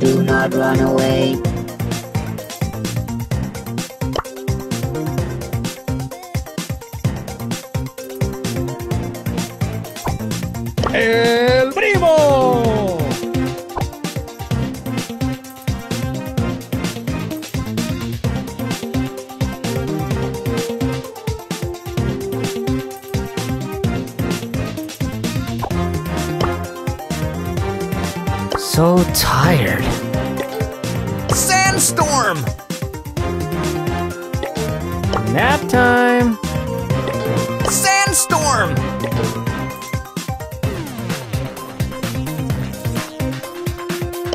Do not run away. El So tired. Sandstorm! Nap time. Sandstorm!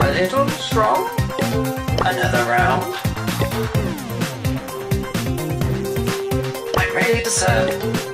A little strong. Another round. I'm ready to serve.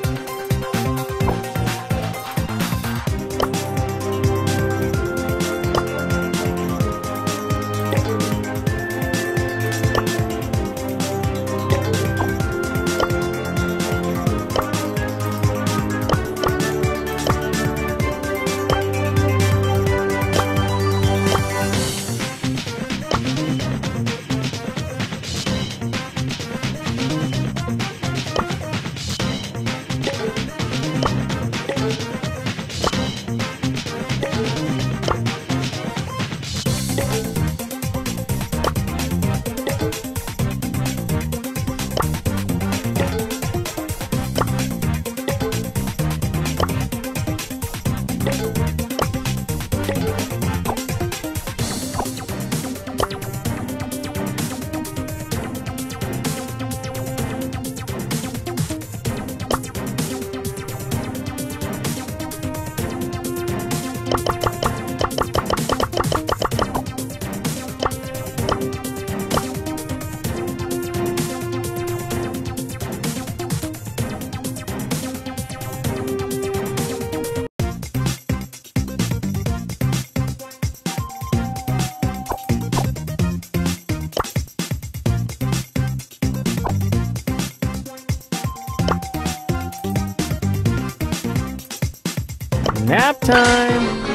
Nap time.